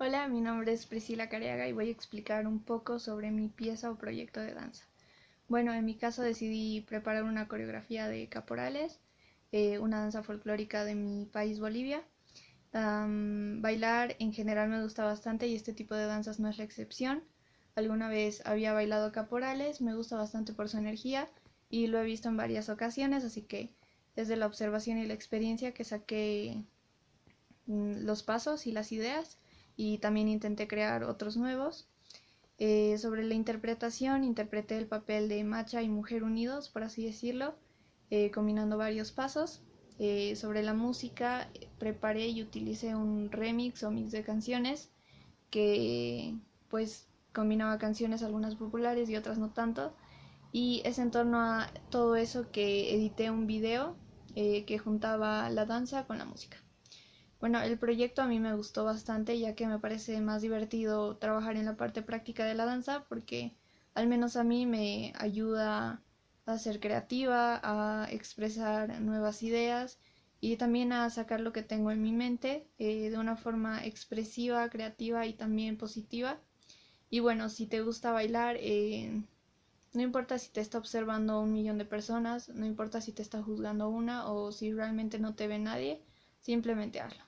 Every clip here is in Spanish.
Hola, mi nombre es Priscila Careaga y voy a explicar un poco sobre mi pieza o proyecto de danza. Bueno, en mi caso decidí preparar una coreografía de caporales, eh, una danza folclórica de mi país Bolivia. bailar en general me gusta bastante y este tipo de danzas no es la excepción. Alguna vez había bailado caporales, me gusta bastante por su energía y lo he visto en varias ocasiones, así que desde la observación y la experiencia que saqué mm, los pasos y las ideas y también intenté crear otros nuevos. Eh, sobre la interpretación, interpreté el papel de macha y mujer unidos, por así decirlo, eh, combinando varios pasos. Eh, sobre la música, preparé y utilicé un remix o mix de canciones que pues combinaba canciones algunas populares y otras no tanto. Y es en torno a todo eso que edité un video que juntaba la danza con la música. Bueno, el proyecto a mí me gustó bastante ya que me parece más divertido trabajar en la parte práctica de la danza porque al menos a mí me ayuda a ser creativa, a expresar nuevas ideas y también a sacar lo que tengo en mi mente eh, de una forma expresiva, creativa y también positiva. Y bueno, si te gusta bailar, eh, no importa si te está observando un millón de personas, no importa si te está juzgando una o si realmente no te ve nadie, simplemente hazlo.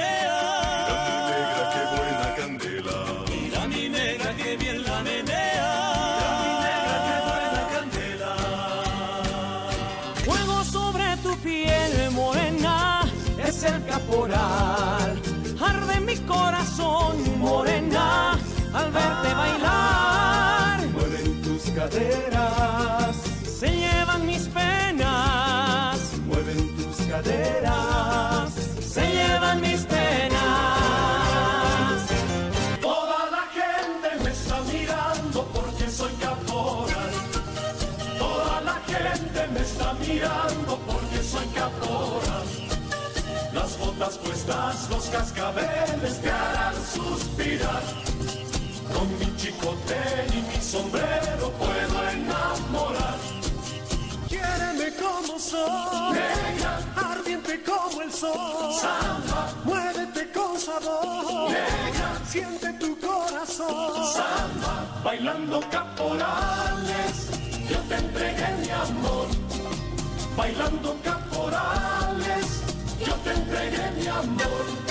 que bien la menea. Mira mi negra que buena candela. Fuego sobre tu piel morena es el caporal. Arde mi corazón morena al verte bailar. Mueven tus caderas. Se llevan mis penas, Mueven tus caderas. Mirando porque soy caporal. Las botas puestas, los cascabeles te harán suspirar. Con mi chicote y mi sombrero puedo enamorar. Quiéreme como soy, Negra, ardiente como el sol. samba, Muévete con sabor, negra, siente tu corazón. samba, bailando caporal bailando caporales, yo te entregué mi amor.